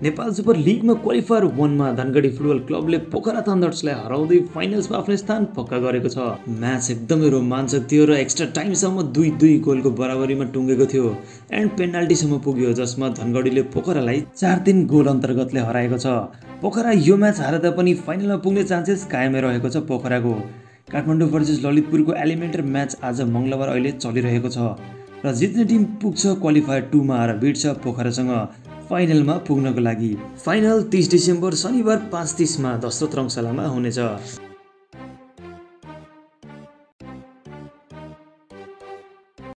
Nepal super लिगमा qualifier वानमा Dhangadhi football क्लबले पोखरा थन्डर्सलाई हराउँदै फाइनल्समा आफ्नो स्थान पक्का गरेको छ। म्याच एकदमै रोमाञ्चक थियो र एक्स्ट्रा टाइमसम्म दुई दुई गोलको बराबरीमा टुङ्गेको थियो एन्ड पेनाल्टीसम्म पुग्यो जसमा धनगढीले पोखरालाई चार तिन गोल अन्तर्गतले हराएको छ। पोखरा यो म्याच हार्दा पनि फाइनलमा पुग्ने चान्सेस कायमै रहेको छ पोखराको। काठमाडौँ भर्सेस ललितपुरको एलिमेन्टर म्याच आज मङ्गलबार अहिले चलिरहेको छ र जित्ने टिम पुग्छ क्वालिफायर टूमा र भिड्छ पोखरासँग। फाइनलमा पुग्नको लागि फाइनल तिस डिसेम्बर शनिबार पाँच तिसमा दशरथ रङशालामा हुनेछ।